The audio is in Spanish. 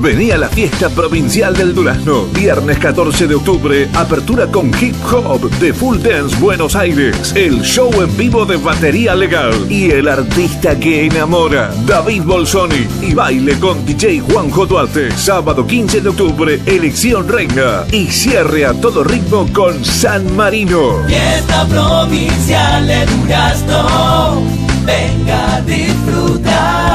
Vení a la fiesta provincial del Durazno. Viernes 14 de octubre, apertura con hip hop de Full Dance Buenos Aires. El show en vivo de batería legal y el artista que enamora, David Bolsoni. Y baile con DJ Juanjo Duarte. Sábado 15 de octubre, elección reina. Y cierre a todo ritmo con San Marino. Fiesta provincial de Durazno. Venga, a disfrutar